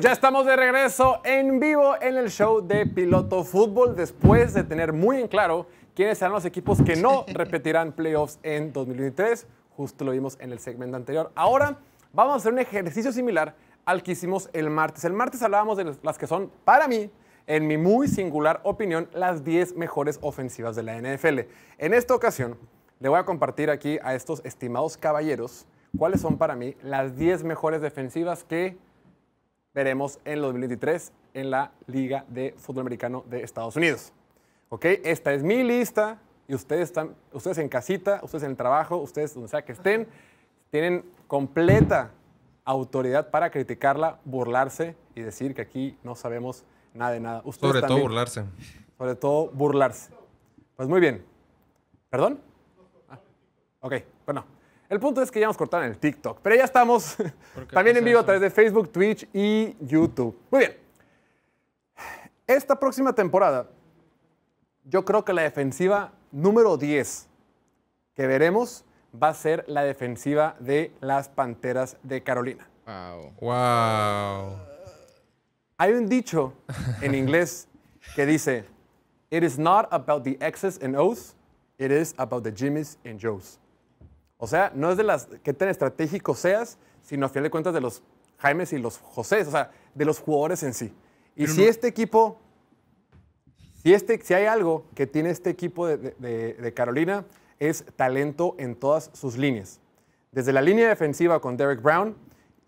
Ya estamos de regreso en vivo en el show de Piloto Fútbol después de tener muy en claro quiénes serán los equipos que no repetirán playoffs en 2023. Justo lo vimos en el segmento anterior. Ahora vamos a hacer un ejercicio similar al que hicimos el martes. El martes hablábamos de las que son, para mí, en mi muy singular opinión, las 10 mejores ofensivas de la NFL. En esta ocasión, le voy a compartir aquí a estos estimados caballeros cuáles son para mí las 10 mejores defensivas que veremos en el 2023 en la Liga de Fútbol Americano de Estados Unidos. ¿Ok? Esta es mi lista y ustedes están, ustedes en casita, ustedes en el trabajo, ustedes donde sea que estén, tienen completa autoridad para criticarla, burlarse y decir que aquí no sabemos nada de nada. Ustedes Sobre todo también. burlarse. Sobre todo burlarse. Pues muy bien. ¿Perdón? Ah, ok, bueno. El punto es que ya nos cortaron el TikTok, pero ya estamos también en pasa vivo a través de Facebook, Twitch y YouTube. Muy bien. Esta próxima temporada, yo creo que la defensiva número 10 que veremos va a ser la defensiva de las Panteras de Carolina. Wow. Wow. Hay un dicho en inglés que dice, It is not about the X's and O's, it is about the Jimmys and Joes. O sea, no es de las que tan estratégico seas, sino a final de cuentas de los Jaimes y los Josés, o sea, de los jugadores en sí. Y si este equipo, si, este, si hay algo que tiene este equipo de, de- de Carolina, es talento en todas sus líneas. Desde la línea defensiva con Derek Brown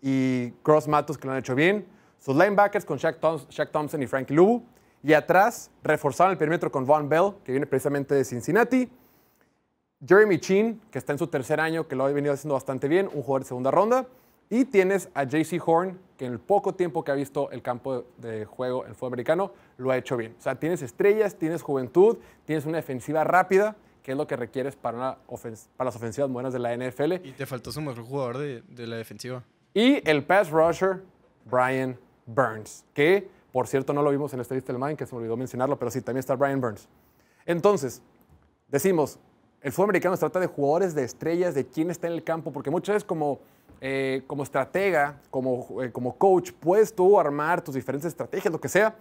y Cross Matos, que lo han hecho bien. Sus linebackers con Shaq Thompson y Frankie Lubu. Y atrás reforzaron el perímetro con Von Bell, que viene precisamente de Cincinnati. Jeremy Chin, que está en su tercer año, que lo ha venido haciendo bastante bien, un jugador de segunda ronda. Y tienes a JC Horn, que en el poco tiempo que ha visto el campo de juego en el fútbol americano, lo ha hecho bien. O sea, tienes estrellas, tienes juventud, tienes una defensiva rápida, que es lo que requieres para, una para las ofensivas buenas de la NFL. Y te faltó su mejor jugador de, de la defensiva. Y el pass rusher, Brian Burns, que por cierto no lo vimos en estadística del Mind, que se me olvidó mencionarlo, pero sí, también está Brian Burns. Entonces, decimos, el fútbol americano se trata de jugadores, de estrellas, de quién está en el campo, porque muchas veces como, eh, como estratega, como, eh, como coach, puedes tú armar tus diferentes estrategias, lo que sea,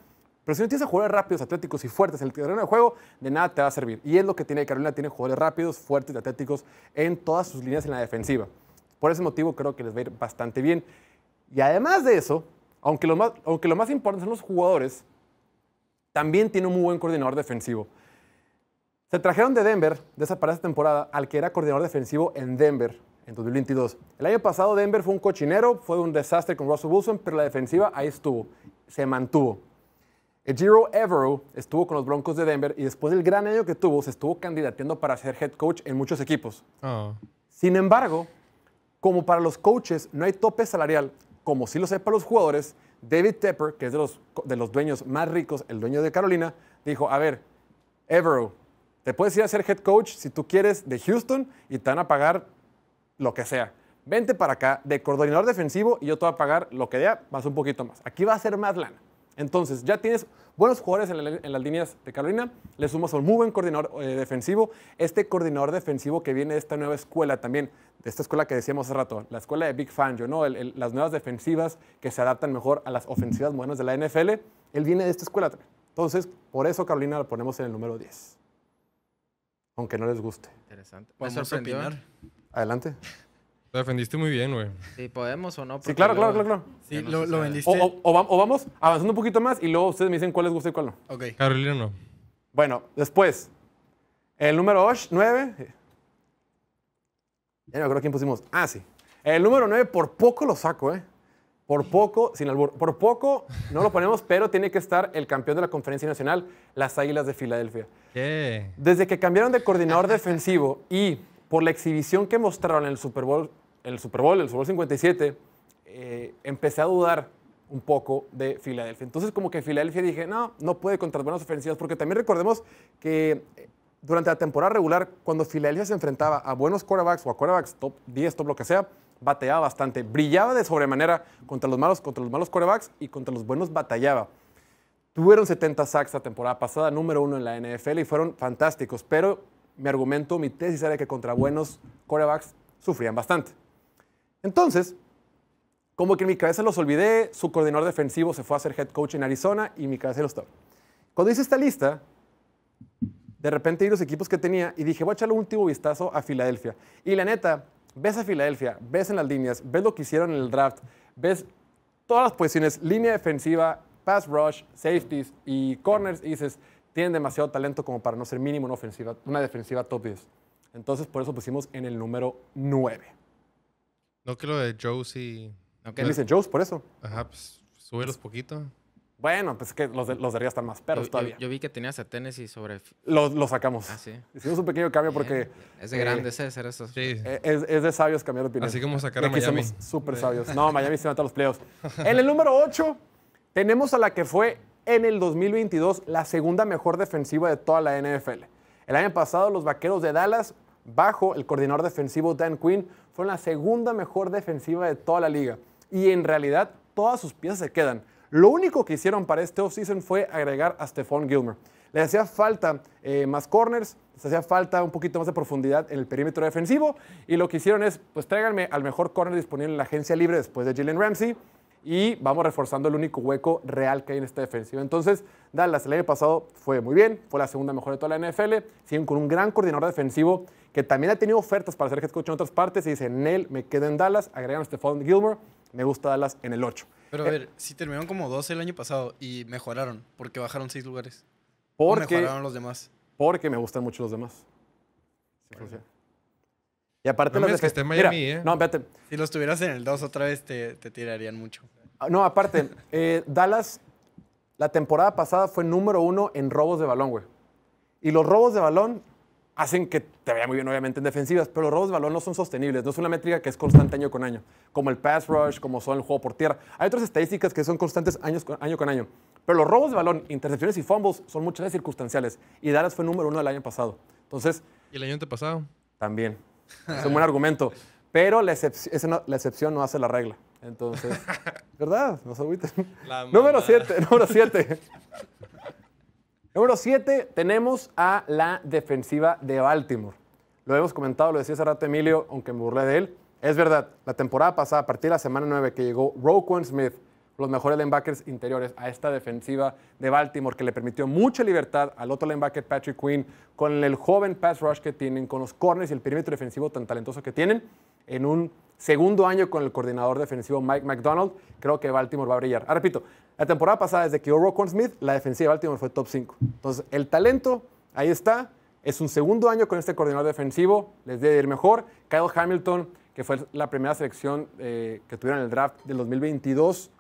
pero si no tienes a jugadores rápidos, atléticos y fuertes en el terreno de juego, de nada te va a servir. Y es lo que tiene Carolina, tiene jugadores rápidos, fuertes y atléticos en todas sus líneas en la defensiva. Por ese motivo creo que les va a ir bastante bien. Y además de eso, aunque lo más, aunque lo más importante son los jugadores, también tiene un muy buen coordinador defensivo. Se trajeron de Denver, de esa, para esa temporada, al que era coordinador defensivo en Denver en 2022. El año pasado Denver fue un cochinero, fue un desastre con Russell Wilson, pero la defensiva ahí estuvo, se mantuvo. Ejiro Evero estuvo con los Broncos de Denver y después del gran año que tuvo, se estuvo candidateando para ser head coach en muchos equipos. Oh. Sin embargo, como para los coaches no hay tope salarial, como sí lo sé para los jugadores, David Tepper, que es de los, de los dueños más ricos, el dueño de Carolina, dijo, a ver, Evero, te puedes ir a ser head coach si tú quieres de Houston y te van a pagar lo que sea. Vente para acá de coordinador defensivo y yo te voy a pagar lo que dé, más un poquito más. Aquí va a ser más lana. Entonces, ya tienes buenos jugadores en, la- las líneas de Carolina, le sumas a un muy buen coordinador eh, defensivo. Este coordinador defensivo que viene de esta nueva escuela también, de esta escuela que decíamos hace rato, la escuela de Big Fangio, ¿no? El- el- las nuevas defensivas que se adaptan mejor a las ofensivas buenas de la NFL, él viene de esta escuela también. Entonces, por eso Carolina lo ponemos en el número 10. Aunque no les guste. Interesante. Me Vamos a sorprendió. opinar. Adelante. Te defendiste muy bien, güey. Si podemos o no. Sí, claro, claro, claro, claro. Sí, lo, lo vendiste. O, o- o va- o vamos avanzando un poquito más y luego ustedes me dicen cuál les gusta y cuál no. Ok. Carolina no. Bueno, después, el número 9. Ya no creo quién pusimos. Ah, sí. El número 9 por poco lo saco, ¿eh? Por poco, sin albur. Por poco no lo ponemos, pero tiene que estar el campeón de la conferencia nacional, las Águilas de Filadelfia. ¿Qué? Desde que cambiaron de coordinador defensivo y por la exhibición que mostraron en el Super Bowl, en el Super Bowl, el Super Bowl 57, eh, empecé a dudar un poco de Filadelfia. Entonces, como que Filadelfia dije, no, no puede contra buenas ofensivas, porque también recordemos que eh, durante la temporada regular, cuando Filadelfia se enfrentaba a buenos quarterbacks o a quarterbacks top 10, top lo que sea, bateaba bastante. Brillaba de sobremanera contra los malos, contra los malos quarterbacks y contra los buenos batallaba. Tuvieron 70 sacks la temporada pasada, número uno en la NFL y fueron fantásticos, pero mi argumento, mi tesis era que contra buenos quarterbacks sufrían bastante. Entonces, Como que en mi cabeza los olvidé, su coordinador defensivo se fue a ser head coach en Arizona y mi cabeza los estaba. Cuando hice esta lista, de repente vi los equipos que tenía y dije, voy a echarle un último vistazo a Filadelfia. Y la neta, ves a Filadelfia, ves en las líneas, ves lo que hicieron en el draft, ves todas las posiciones, línea defensiva, pass rush, safeties y corners, y dices, tienen demasiado talento como para no ser mínimo una, ofensiva, una defensiva top 10. Entonces, por eso pusimos en el número 9. No que lo de Joe sí. ¿Qué dice Joe's por eso? Ajá, pues súbelos poquito. Bueno, pues es que los de, los de arriba están más perros Yo, todavía. yo- yo vi que tenías a Tennessee sobre. Los lo sacamos. Ah, sí. Hicimos un pequeño cambio porque. Es de eh, grande ese hacer eso. Sí. eh, es, es de sabios cambiar de opinión. Así como sacar a Miami. somos súper sabios. No, Miami se mata a los playoffs. En el número 8 tenemos a la que fue en el 2022 la segunda mejor defensiva de toda la NFL. El año pasado los Vaqueros de Dallas, bajo el coordinador defensivo Dan Quinn, fueron la segunda mejor defensiva de toda la liga. Y en realidad todas sus piezas se quedan. Lo único que hicieron para este offseason fue agregar a Stephon Gilmer. Les hacía falta eh, más corners, les hacía falta un poquito más de profundidad en el perímetro defensivo y lo que hicieron es, pues tráiganme al mejor corner disponible en la agencia libre después de Jalen Ramsey y vamos reforzando el único hueco real que hay en esta defensiva. Entonces, Dallas el año pasado fue muy bien, fue la segunda mejor de toda la NFL, siguen con un gran coordinador defensivo que también ha tenido ofertas para ser head coach en otras partes y dice, Nel, me quedo en Dallas, agregan a Stephon Gilmer, me gusta Dallas en el 8. Pero a ver, si terminaron como 12 el año pasado y mejoraron, porque bajaron 6 lugares. ¿O Porque, mejoraron los demás. porque me gustan mucho los demás. Sí, sí. Y aparte No los que esté Mira, Miami, ¿eh? No, espérate. Si los tuvieras en el 2 otra vez, te, te tirarían mucho. Ah, No, aparte, eh, Dallas la temporada pasada fue número uno en robos de balón, güey. Y los robos de balón hacen que te vaya muy bien, obviamente, en defensivas, pero los robos de balón no son sostenibles. No es una métrica que es constante año con año, como el pass rush, como son el juego por tierra. Hay otras estadísticas que son constantes años con- año con año. Pero los robos de balón, intercepciones y fumbles son muchas veces circunstanciales. Y Dallas fue número uno el año pasado. Entonces, ¿Y el año antepasado? también. Es un buen argumento. Pero la, excep- esa no- la excepción no hace la regla. Entonces, ¿verdad? No se agüiten. Número mamada. 7, número 7. número 7, tenemos a la defensiva de Baltimore. Lo hemos comentado, lo decía hace rato Emilio, aunque me burlé de él. Es verdad, la temporada pasada, a partir de la semana 9, que llegó Roquan Smith, los mejores linebackers interiores a esta defensiva de Baltimore, que le permitió mucha libertad al otro linebacker Patrick Quinn, con el joven pass rush que tienen, con los corners y el perímetro defensivo tan talentoso que tienen, en un segundo año con el coordinador defensivo Mike McDonald, creo que Baltimore va a brillar. Ah, repito, la temporada pasada, desde que llegó Roquan Smith, la defensiva de Baltimore fue top 5. Entonces, el talento, ahí está. Es un segundo año con este coordinador defensivo, les debe ir mejor. Kyle Hamilton, que fue la primera selección eh, que tuvieron en el draft del 2022,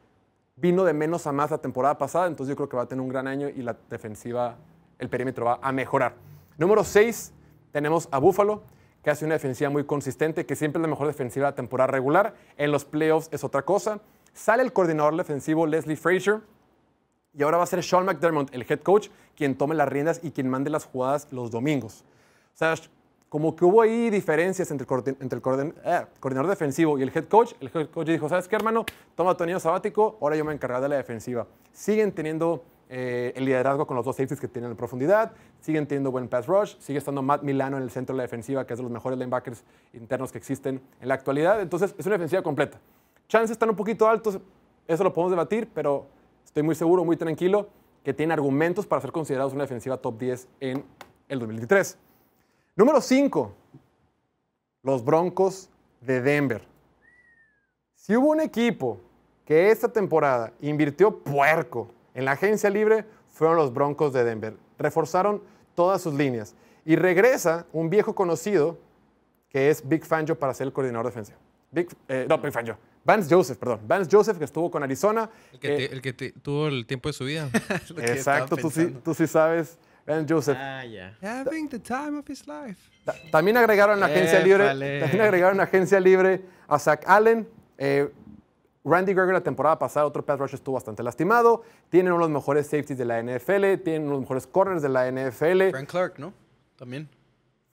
vino de menos a más la temporada pasada, entonces yo creo que va a tener un gran año y la defensiva, el perímetro va a mejorar. Número 6, tenemos a Buffalo, que hace una defensiva muy consistente, que siempre es la mejor defensiva de la temporada regular. En los playoffs es otra cosa. Sale el coordinador defensivo Leslie Frazier, y ahora va a ser Sean McDermott, el head coach, quien tome las riendas y quien mande las jugadas los domingos. O sea, como que hubo ahí diferencias entre entre el eh, coordinador defensivo y el head coach. El head coach dijo, ¿sabes qué, hermano? Toma tu año sabático, ahora yo me encargaré de la defensiva. Siguen teniendo eh, el liderazgo con los dos safeties que tienen en profundidad, siguen teniendo buen pass rush, sigue estando Matt Milano en el centro de la defensiva, que es de los mejores linebackers internos que existen en la actualidad. Entonces, es una defensiva completa. Chances están un poquito altos, eso lo podemos debatir, pero estoy muy seguro, muy tranquilo, que tiene argumentos para ser considerados una defensiva top 10 en el 2023. Número 5, los Broncos de Denver. Si hubo un equipo que esta temporada invirtió puerco en la agencia libre, fueron los Broncos de Denver. Reforzaron todas sus líneas. Y regresa un viejo conocido que es Big Fangio para ser el coordinador defensivo. Big, eh, no, Big Fangio. Vance Joseph, perdón. Vance Joseph, que estuvo con Arizona. El que, te- el que te- tuvo el tiempo de su vida. Exacto, tú sí, tú sí sabes. Vance Joseph. Ah, ya. Having the time of his life. Ta- También agregaron agencia libre, también agregaron la agencia libre a Zach Allen. eh, Randy Gregory la temporada pasada, otro pass rush estuvo bastante lastimado. Tienen uno de los mejores safeties de la NFL, tienen uno de los mejores corners de la NFL. Frank Clark, ¿no? También.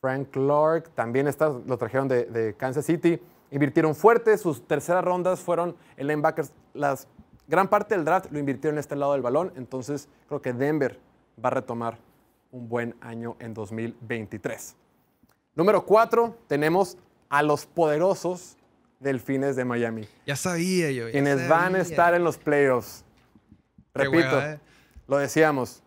Frank Clark también está, lo trajeron de, de Kansas City. Invirtieron fuerte, sus terceras rondas fueron en linebackers. Las, gran parte del draft lo invirtieron en este lado del balón, entonces creo que Denver va a retomar un buen año en 2023. Número 4, tenemos a los poderosos Delfines de Miami. Ya sabía yo. ya Quienes van a estar en los playoffs. Repito, hueva, eh. lo decíamos.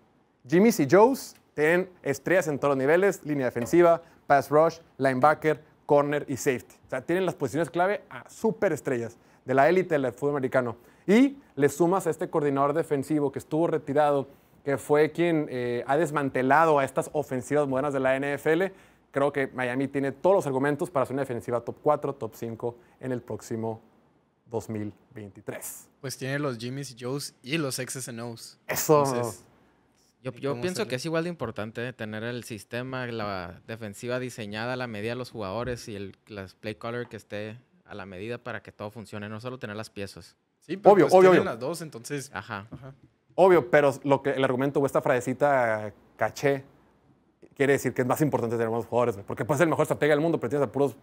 Jimmy y Joes tienen estrellas en todos los niveles, línea defensiva, pass rush, linebacker, corner y safety. O sea, tienen las posiciones clave a superestrellas de la élite del fútbol americano. Y le sumas a este coordinador defensivo que estuvo retirado, que fue quien eh, ha desmantelado a estas ofensivas modernas de la NFL. Creo que Miami tiene todos los argumentos para ser una defensiva top 4, top 5 en el próximo 2023. Pues tiene los Jimmys y Joes y los X's and O's. Eso. Entonces, Yo, ¿Y yo pienso sale? que es igual de importante tener el sistema, la defensiva diseñada a la medida de los jugadores y el las play caller que esté a la medida para que todo funcione, no solo tener las piezas. sí, pero Obvio, pues obvio, tienen obvio. las dos, entonces. Ajá. Ajá. Obvio, pero lo que el argumento o esta frasecita caché quiere decir que es más importante tener buenos jugadores, porque puedes ser el mejor estratega del mundo, pero tienes a puros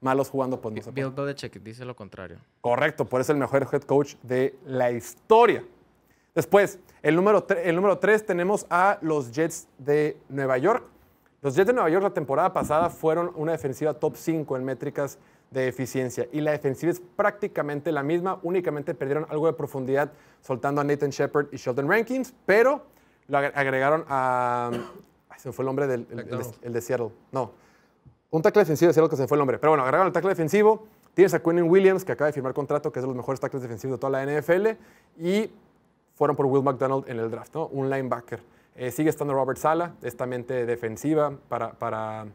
malos jugando, pues no Bill. Belichick dice lo contrario. Correcto, por eso es el mejor head coach de la historia. Después, el número, el número 3 tenemos a los Jets de Nueva York. Los Jets de Nueva York la temporada pasada fueron una defensiva top 5 en métricas de eficiencia y la defensiva es prácticamente la misma, únicamente perdieron algo de profundidad soltando a Nathan Shepard y Sheldon Rankins, pero lo agre- agregaron a... ay, se me fue el nombre del el- el de, el de Seattle. No, un tackle defensivo de Seattle que se me fue el nombre. Pero bueno, agregaron el tackle defensivo. Tienes a Quinn Williams, que acaba de firmar contrato, que es de los mejores tackles defensivos de toda la NFL. Y fueron por Will McDonald en el draft, ¿no? Un linebacker. Eh, sigue estando Robert Sala, esta mente defensiva para, para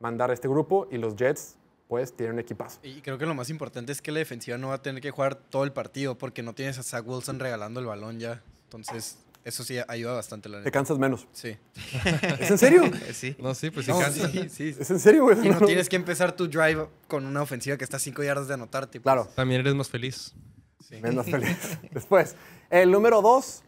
mandar a este grupo. Y los Jets, pues, tienen un equipazo. Y creo que lo más importante es que la defensiva no va a tener que jugar todo el partido porque no tienes a Zach Wilson regalando el balón ya. Entonces, eso sí ayuda bastante, la Te cansas menos. Sí. ¿Es en serio? sí. No, sí, pues sí No, cansa. sí, sí. ¿Es en serio, güey? Y no tienes que empezar tu drive con una ofensiva que está a 5 yardas de anotarte. pues. Claro. También eres más feliz. Sí. Menos feliz. Después, el número dos,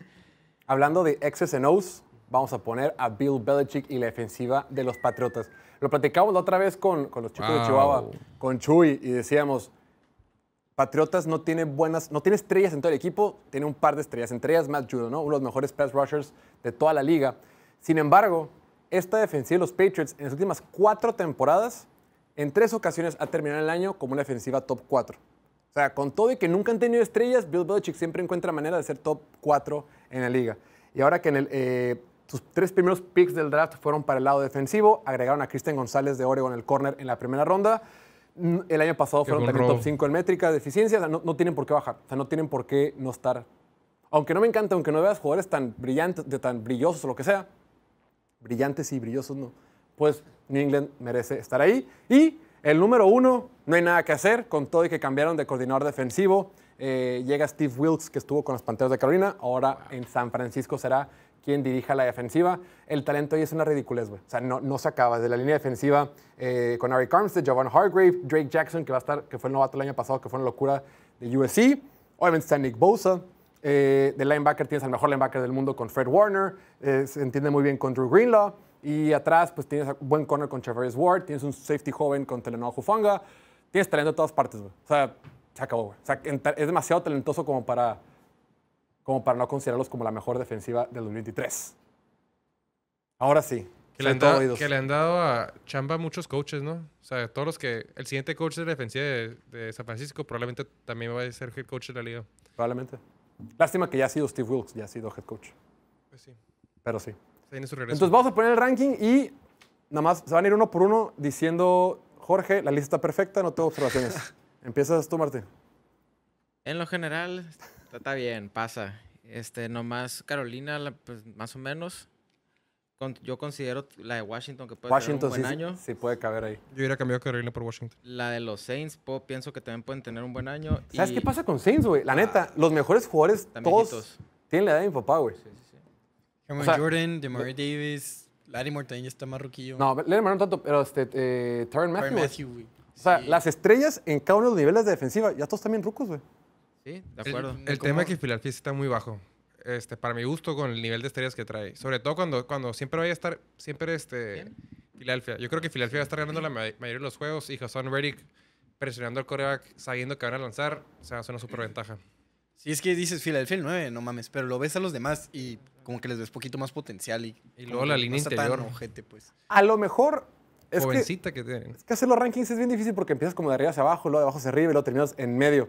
hablando de X's and O's, vamos a poner a Bill Belichick y la defensiva de los Patriotas. Lo platicamos la otra vez con, con los chicos de. Chihuahua, con Chuy, y decíamos, Patriotas no tiene buenas, no tiene estrellas en todo el equipo, tiene un par de estrellas, entre ellas Matt Judon, ¿no? uno de los mejores pass rushers de toda la liga. Sin embargo, esta defensiva de los Patriots en las últimas cuatro temporadas, en tres ocasiones ha terminado el año como una defensiva top 4. O sea, con todo y que nunca han tenido estrellas, Bill Belichick siempre encuentra manera de ser top 4 en la liga. Y ahora que en el, eh, sus tres primeros picks del draft fueron para el lado defensivo, agregaron a Christian González de Oregon el corner en la primera ronda. Mm, El año pasado fueron también robo. top 5 en métrica de eficiencia. O sea, no, no tienen por qué bajar. O sea, no tienen por qué no estar. Aunque no me encanta, aunque no veas jugadores tan brillantes, de tan brillosos o lo que sea, brillantes y brillosos no. Pues New England merece estar ahí. Y el número uno, no hay nada que hacer, con todo y que cambiaron de coordinador defensivo. Eh, llega Steve Wilkes, que estuvo con los Panteros de Carolina, ahora en San Francisco será quien dirija la defensiva. El talento ahí es una ridiculez, güey. O sea, no, no se acaba. Desde la línea defensiva eh, con Eric Armstead, Javon Hargrave, Drake Jackson, que va a estar, que fue el novato el año pasado, que fue una locura de USC. Obviamente está Nick Bosa. Eh, de linebacker tienes al mejor linebacker del mundo con Fred Warner. eh, se entiende muy bien con Drew Greenlaw. Y atrás, pues tienes buen corner con Travis Ward. Tienes un safety joven con Telenor Hufanga. Tienes talento de todas partes, güey. O sea, se acabó, güey. O sea, es demasiado talentoso como para, como para no considerarlos como la mejor defensiva del 2023. Ahora sí. Que le, han dado, oídos. que le han dado a chamba a muchos coaches, ¿no? O sea, todos los que... El siguiente coach de la defensiva de, de San Francisco probablemente también va a ser head coach de la liga. Probablemente. Lástima que ya ha sido Steve Wilkes, ya ha sido head coach. Pues sí. Pero sí. Tiene su regreso. Entonces vamos a poner el ranking y nada más se van a ir uno por uno diciendo, Jorge, la lista está perfecta, no tengo observaciones. Empiezas tú, Martín. En lo general, está- está bien, pasa. Este, nomás Carolina, la- pues, más o menos. Con- yo considero la de Washington que puede Washington tener un buen año. sí puede caber ahí. Yo hubiera cambiado a Carolina por Washington. La de los Saints, po- pienso que también pueden tener un buen año. ¿Sabes y qué pasa con Saints, güey? La neta, los mejores jugadores, todos viejitos. tienen la edad de mi papá, güey. Sí, sí, sí. Cameron O sea, Jordan, Demarie Davis, Larry Morton ya está más ruquillo. No, Lennon no tanto, pero este, eh, Matthew. Matthew, güey. O sea, Sí. las estrellas en cada uno de los niveles de defensiva, ya todos también rucos, güey. Sí, de El- acuerdo. El, ¿Cómo? tema es que Filadelfia está muy bajo. Este, para mi gusto, con el nivel de estrellas que trae. Sobre todo cuando, cuando siempre vaya a estar, siempre este, ¿Quién? Filadelfia. Yo creo que Filadelfia va a estar ganando la ma- mayoría de los juegos y Hassan Reddick presionando al coreback, sabiendo que van a lanzar, o sea, es una super ventaja. Sí, es que dices Filadelfia el 9, no mames, pero lo ves a los demás y como que les ves poquito más potencial y, Y luego que la no línea está tan interior. ojete, pues. A lo mejor Es que, jovencita que, tienen. es que hacer los rankings es bien difícil porque empiezas como de arriba hacia abajo, luego de abajo hacia arriba y luego terminas en medio.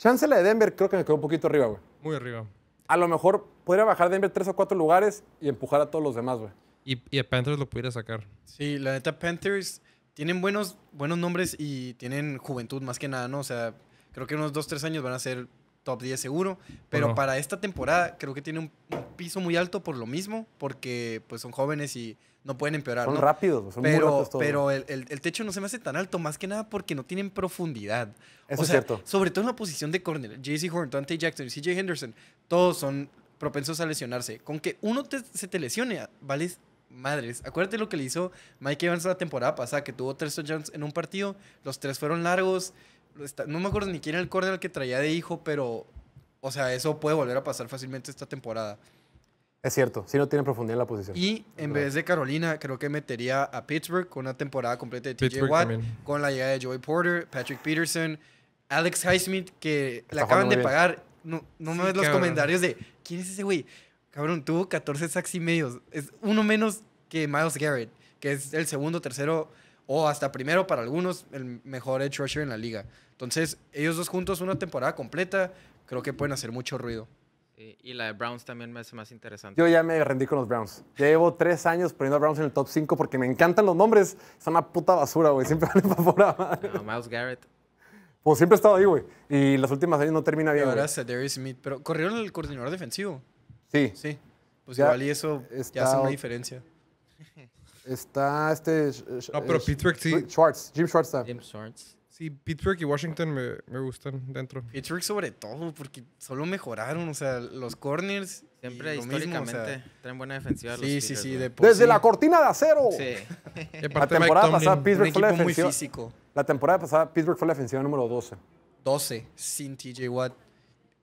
Chance la de Denver creo que me quedó un poquito arriba, güey. Muy arriba. A lo mejor podría bajar Denver tres o cuatro lugares y empujar a todos los demás, güey. Y, y a Panthers lo pudiera sacar. Sí, la neta Panthers tienen buenos, buenos nombres y tienen juventud más que nada, ¿no? O sea, creo que unos 2, 3 años van a ser top 10 seguro. Pero Bueno. para esta temporada creo que tiene un, un piso muy alto por lo mismo, porque pues son jóvenes y no pueden empeorar, Son ¿no? rápidos, son muy rápidos todos. pero el, el- el techo no se me hace tan alto, más que nada porque no tienen profundidad. Eso o es cierto. Sobre todo en la posición de corner. JC Horn, Dante Jackson y CJ Henderson, todos son propensos a lesionarse. Con que uno te- se te lesione, vales madres. Acuérdate lo que le hizo Mike Evans la temporada pasada, que tuvo tres touchdowns en un partido. Los tres fueron largos. Está- No me acuerdo ni quién era el corner que traía de hijo, pero... O sea, eso puede volver a pasar fácilmente esta temporada. Es cierto, sí no tienen profundidad en la posición. Y en vez de Carolina, creo que metería a Pittsburgh con una temporada completa de TJ Watt, también. con la llegada de Joey Porter, Patrick Peterson, Alex Highsmith, que Está le acaban de bien. pagar. No, no me ves los cabrón. comentarios de quién es ese güey. Cabrón, tuvo 14 sacks y medios. Es uno menos que Miles Garrett, que es el segundo, tercero o hasta primero para algunos, el mejor edge rusher en la liga. Entonces, ellos dos juntos, una temporada completa, creo que pueden hacer mucho ruido. Sí, y la de Browns también me hace más interesante. Yo ya me rendí con los Browns. Ya llevo tres años poniendo a Browns en el top 5 porque me encantan los nombres. Son una puta basura, güey. Siempre van madre. No, Miles Garrett. Pues siempre he estado ahí, güey. Y los últimos años no termina Y bien, ahora güey. Cedarius Smith, pero corrieron el coordinador defensivo. Sí. Sí. Pues Ya igual y eso está ya hace una diferencia. Está este... No, pero Pittsburgh sí. Schwartz. Jim Schwartz está. Jim Schwartz. Sí, Pittsburgh y Washington me, me gustan dentro. Pittsburgh sobre todo, porque solo mejoraron, o sea, los corners. Siempre lo mismo, o sea, históricamente traen buena defensiva. los sí, sí, Steelers, sí. De por Desde sí. la cortina de acero. Sí. La temporada Tomlin. pasada Pittsburgh fue la muy defensiva. físico. La temporada pasada Pittsburgh fue la defensiva número 12. 12 sin TJ Watt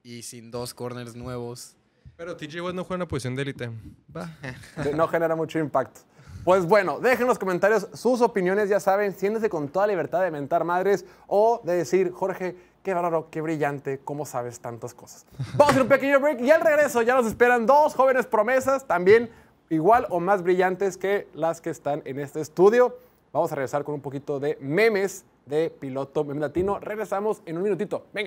y sin dos corners nuevos. Pero TJ Watt no juega en una posición de élite. Va. Sí, no genera mucho impacto. Pues bueno, dejen en los comentarios sus opiniones, ya saben, siéntense con toda libertad de mentar madres o de decir, Jorge, qué bárbaro, qué brillante, cómo sabes tantas cosas. Vamos a hacer un pequeño break y al regreso ya nos esperan dos jóvenes promesas, también igual o más brillantes que las que están en este estudio. Vamos a regresar con un poquito de memes de piloto meme latino. Regresamos en un minutito. Venga.